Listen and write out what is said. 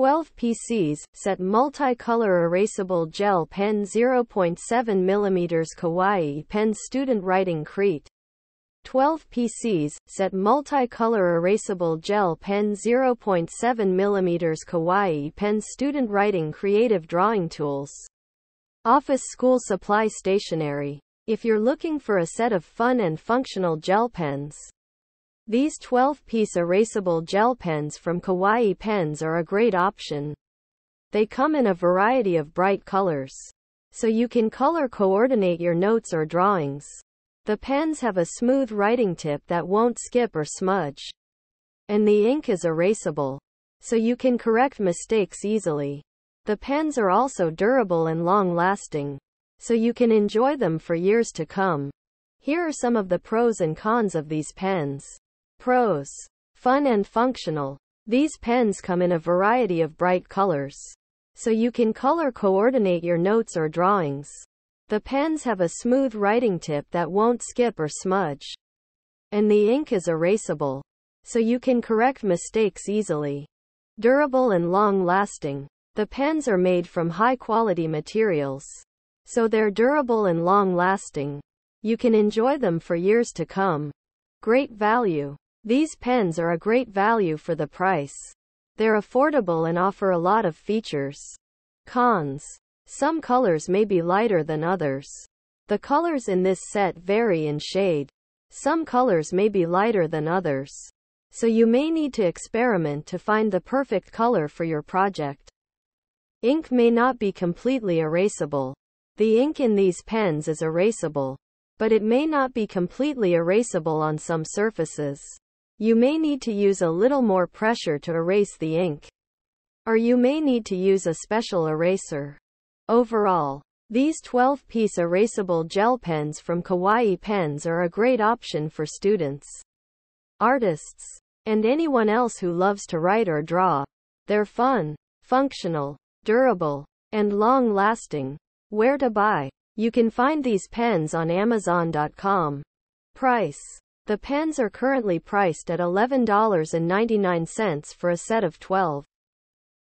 12 PCs, set multicolor erasable gel pen 0.7 mm Kawaii pen student writing Crete. 12 PCs, set multicolor erasable gel pen 0.7 mm Kawaii pen student writing creative drawing tools. Office school supply stationery. If you're looking for a set of fun and functional gel pens, these 12-piece erasable gel pens from Kawaii Pens are a great option. They come in a variety of bright colors. So you can color coordinate your notes or drawings. The pens have a smooth writing tip that won't skip or smudge. And the ink is erasable. So you can correct mistakes easily. The pens are also durable and long-lasting. So you can enjoy them for years to come. Here are some of the pros and cons of these pens. Pros. Fun and functional. These pens come in a variety of bright colors. So you can color coordinate your notes or drawings. The pens have a smooth writing tip that won't skip or smudge. And the ink is erasable. So you can correct mistakes easily. Durable and long lasting. The pens are made from high quality materials. So they're durable and long lasting. You can enjoy them for years to come. Great value. These pens are a great value for the price. They're affordable and offer a lot of features. Cons. Some colors may be lighter than others. The colors in this set vary in shade. Some colors may be lighter than others. So you may need to experiment to find the perfect color for your project. Ink may not be completely erasable. The ink in these pens is erasable, but it may not be completely erasable on some surfaces. You may need to use a little more pressure to erase the ink. Or you may need to use a special eraser. Overall, these 12-piece erasable gel pens from Kawaii Pens are a great option for students, artists, and anyone else who loves to write or draw. They're fun, functional, durable, and long-lasting. Where to buy? You can find these pens on Amazon.com. Price the pens are currently priced at $11.99 for a set of 12.